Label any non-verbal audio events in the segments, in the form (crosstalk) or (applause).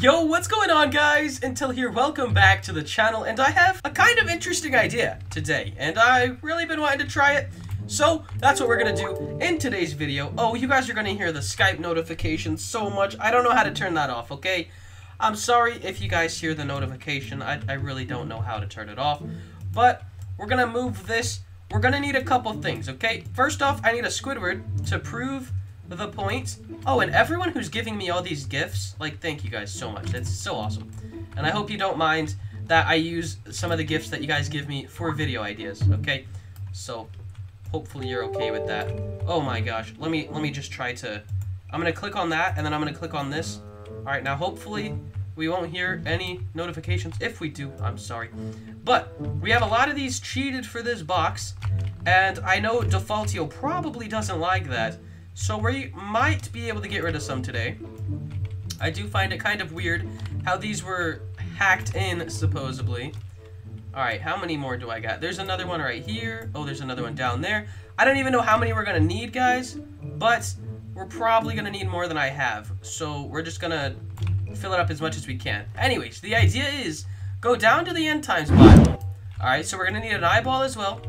Yo, what's going on guys? Intel here, welcome back to the channel, and I have a kind of interesting idea today, and I've really been wanting to try it, so that's what we're gonna do in today's video. Oh, you guys are gonna hear the Skype notification so much, I don't know how to turn that off, okay? I'm sorry if you guys hear the notification, I, I really don't know how to turn it off, but we're gonna move this, we're gonna need a couple things, okay? First off, I need a Squidward to prove the point. Oh, and everyone who's giving me all these gifts, like, thank you guys so much. That's so awesome. And I hope you don't mind that I use some of the gifts that you guys give me for video ideas, okay? So, hopefully you're okay with that. Oh my gosh, let me, let me just try to... I'm gonna click on that, and then I'm gonna click on this. Alright, now hopefully we won't hear any notifications. If we do, I'm sorry. But, we have a lot of these cheated for this box, and I know Defaultio probably doesn't like that. So we might be able to get rid of some today. I do find it kind of weird how these were hacked in, supposedly. Alright, how many more do I got? There's another one right here. Oh, there's another one down there. I don't even know how many we're going to need, guys. But we're probably going to need more than I have. So we're just going to fill it up as much as we can. Anyways, the idea is go down to the end times biome. Alright, so we're going to need an eyeball as well.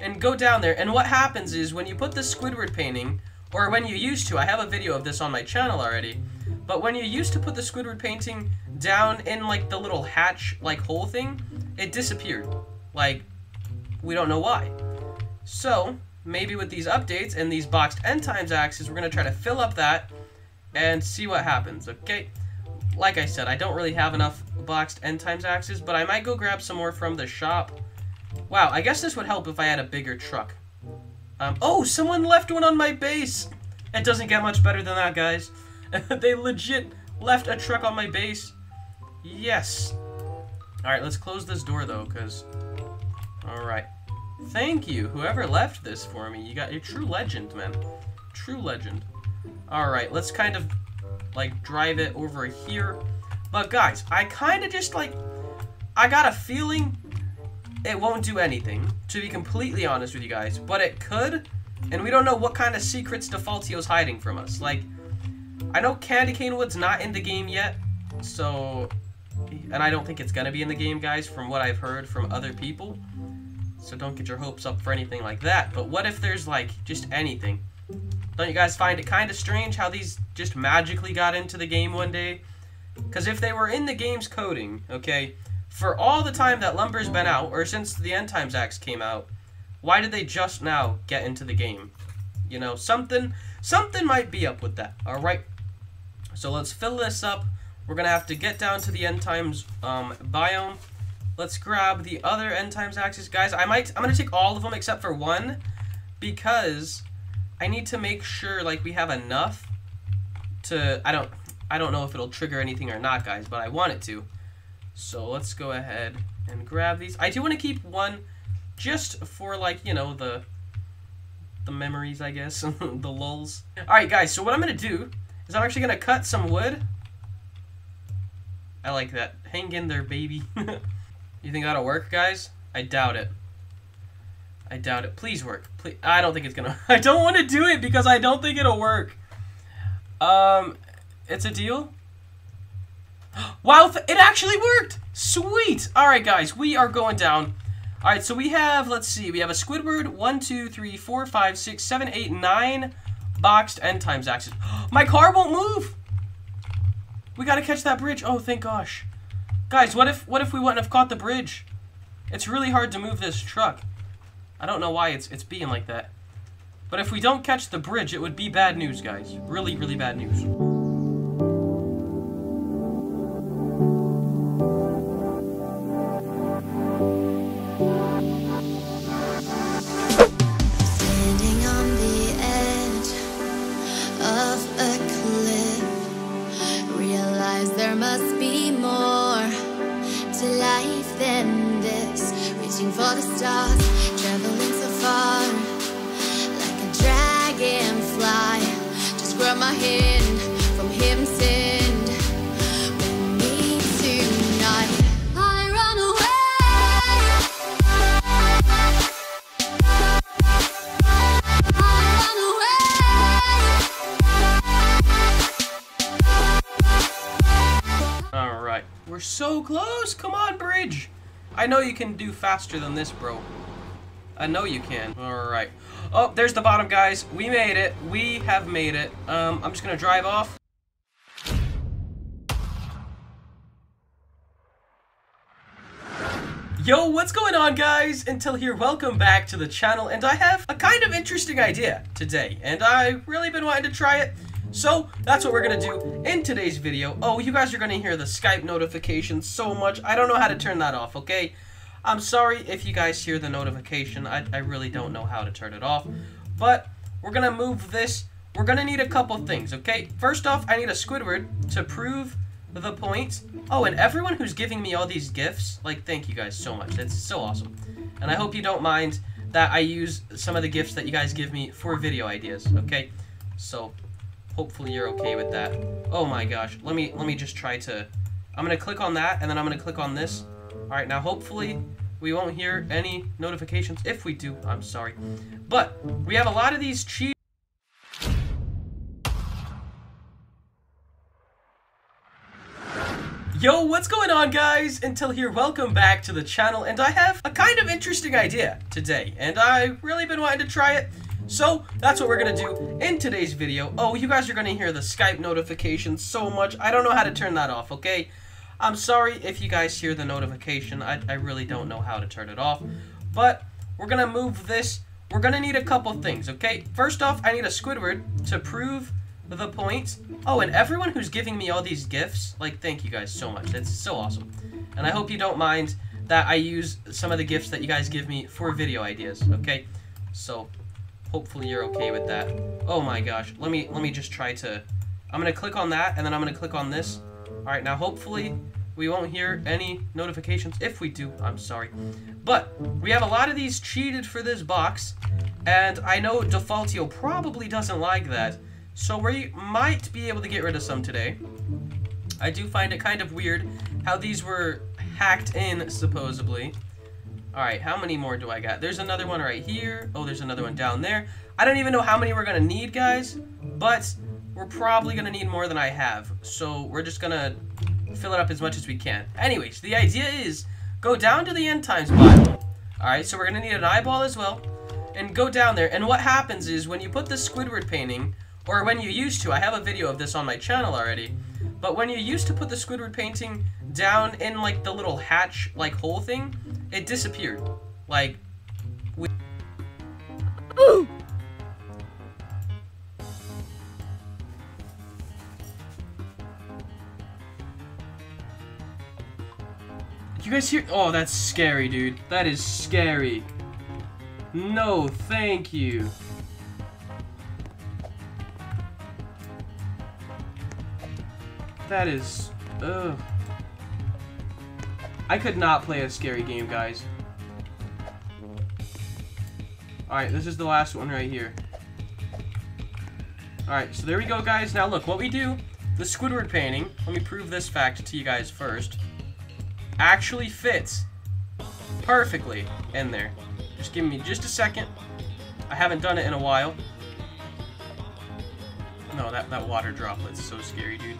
And go down there. And what happens is when you put the Squidward painting or when you used to, I have a video of this on my channel already, but when you used to put the Squidward painting down in like the little hatch like hole thing, it disappeared. Like, we don't know why. So, maybe with these updates and these boxed end times axes, we're going to try to fill up that and see what happens, okay? Like I said, I don't really have enough boxed end times axes, but I might go grab some more from the shop. Wow, I guess this would help if I had a bigger truck. Um, oh, someone left one on my base. It doesn't get much better than that, guys. (laughs) they legit left a truck on my base. Yes. Alright, let's close this door, though, because... Alright. Thank you, whoever left this for me. You got a true legend, man. True legend. Alright, let's kind of, like, drive it over here. But, guys, I kind of just, like... I got a feeling it won't do anything, to be completely honest with you guys. But it could, and we don't know what kind of secrets Defaultio's hiding from us. Like, I know Candy Cane Wood's not in the game yet, so... And I don't think it's gonna be in the game, guys, from what I've heard from other people. So don't get your hopes up for anything like that. But what if there's, like, just anything? Don't you guys find it kind of strange how these just magically got into the game one day? Because if they were in the game's coding, okay, for all the time that Lumber's been out, or since the End Times Axe came out, why did they just now get into the game? You know, something, something might be up with that, alright? So let's fill this up. We're gonna have to get down to the End Times um, biome. Let's grab the other End Times axes. Guys, I might, I'm gonna take all of them except for one, because I need to make sure, like, we have enough to, I don't, I don't know if it'll trigger anything or not, guys, but I want it to. So let's go ahead and grab these. I do want to keep one just for like, you know, the the memories, I guess, (laughs) the lulls. Alright guys, so what I'm going to do is I'm actually going to cut some wood. I like that. Hang in there, baby. (laughs) you think that'll work, guys? I doubt it. I doubt it. Please work. Please. I don't think it's gonna. (laughs) I don't want to do it because I don't think it'll work. Um, it's a deal. Wow, it actually worked! Sweet! Alright, guys, we are going down. Alright, so we have, let's see, we have a Squidward, 1, 2, 3, 4, 5, 6, 7, 8, 9 boxed end times axes. (gasps) My car won't move! We gotta catch that bridge. Oh, thank gosh. Guys, what if what if we wouldn't have caught the bridge? It's really hard to move this truck. I don't know why it's it's being like that. But if we don't catch the bridge, it would be bad news, guys. Really, really bad news. We're so close. Come on, bridge. I know you can do faster than this, bro. I know you can. All right. Oh, there's the bottom, guys. We made it. We have made it. Um, I'm just gonna drive off. Yo, what's going on guys? Intel here, welcome back to the channel, and I have a kind of interesting idea today, and I really been wanting to try it, so that's what we're gonna do in today's video. Oh, you guys are gonna hear the Skype notification so much, I don't know how to turn that off, okay? I'm sorry if you guys hear the notification, I, I really don't know how to turn it off, but we're gonna move this, we're gonna need a couple things, okay? First off, I need a Squidward to prove the point. Oh, and everyone who's giving me all these gifts, like, thank you guys so much. That's so awesome. And I hope you don't mind that I use some of the gifts that you guys give me for video ideas, okay? So, hopefully you're okay with that. Oh my gosh, let me, let me just try to... I'm gonna click on that, and then I'm gonna click on this. Alright, now hopefully we won't hear any notifications. If we do, I'm sorry. But, we have a lot of these cheat Yo, what's going on guys? Intel here, welcome back to the channel, and I have a kind of interesting idea today, and I've really been wanting to try it, so that's what we're gonna do in today's video. Oh, you guys are gonna hear the Skype notification so much, I don't know how to turn that off, okay? I'm sorry if you guys hear the notification, I, I really don't know how to turn it off, but we're gonna move this, we're gonna need a couple things, okay? First off, I need a Squidward to prove the point. Oh, and everyone who's giving me all these gifts, like, thank you guys so much. That's so awesome. And I hope you don't mind that I use some of the gifts that you guys give me for video ideas, okay? So, hopefully you're okay with that. Oh my gosh, let me, let me just try to... I'm gonna click on that, and then I'm gonna click on this. Alright, now hopefully we won't hear any notifications. If we do, I'm sorry. But, we have a lot of these cheated for this box, and I know Defaultio probably doesn't like that. So we might be able to get rid of some today. I do find it kind of weird how these were hacked in, supposedly. Alright, how many more do I got? There's another one right here. Oh, there's another one down there. I don't even know how many we're going to need, guys. But we're probably to need more than I have. So we're just to fill it up as much as we can. Anyways, the idea is go down to the end times biome. Alright, so we're to need an eyeball as well. And go down there. And what happens is when you put the Squidward painting or when you used to, I have a video of this on my channel already, but when you used to put the Squidward painting down in like the little hatch like hole thing, it disappeared. Like, we Ooh! You guys hear? Oh, that's scary, dude. That is scary. No, thank you. That is... Ugh. I could not play a scary game, guys. Alright, this is the last one right here. Alright, so there we go, guys. Now, look, what we do, the Squidward painting, let me prove this fact to you guys first, actually fits perfectly in there. Just give me just a second. I haven't done it in a while. No, that, that water droplet's so scary, dude.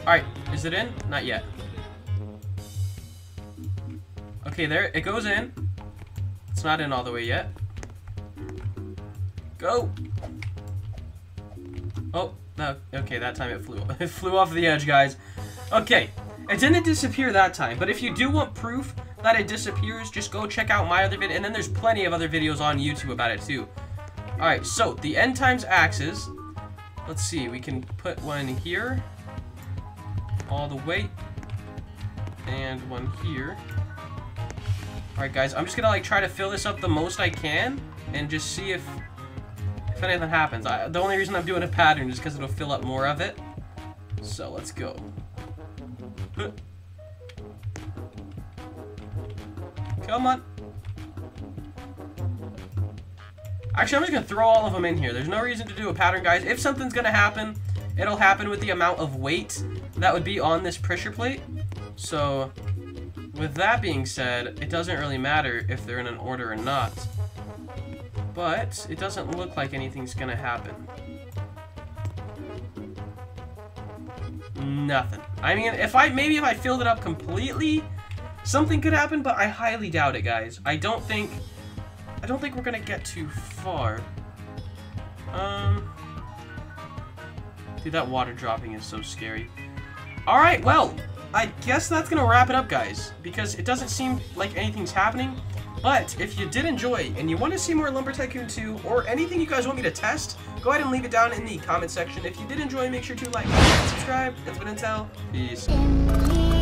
Alright, is it in? Not yet. Okay, there, it goes in. It's not in all the way yet. Go! Oh, no, okay, that time it flew. (laughs) It flew off the edge, guys. Okay, it didn't disappear that time, but if you do want proof that it disappears, just go check out my other video, and then there's plenty of other videos on YouTube about it too. Alright, so, the end times axes. Let's see, we can put one here all the way. And one here. Alright guys, I'm just gonna like try to fill this up the most I can and just see if if anything happens. I, the only reason I'm doing a pattern is because it'll fill up more of it. So let's go. (laughs) Come on. Actually, I'm just going to throw all of them in here. There's no reason to do a pattern, guys. If something's going to happen, it'll happen with the amount of weight that would be on this pressure plate. So, with that being said, it doesn't really matter if they're in an order or not. But, it doesn't look like anything's gonna happen. Nothing. I mean, if I maybe if I filled it up completely, something could happen, but I highly doubt it, guys. I don't think I don't think we're gonna get too far. Um Dude, that water dropping is so scary. Alright, well, I guess that's gonna wrap it up, guys, because it doesn't seem like anything's happening. But if you did enjoy and you want to see more Lumber Tycoon 2 or anything you guys want me to test, go ahead and leave it down in the comment section. If you did enjoy, make sure to like subscribe. It's been. Peace.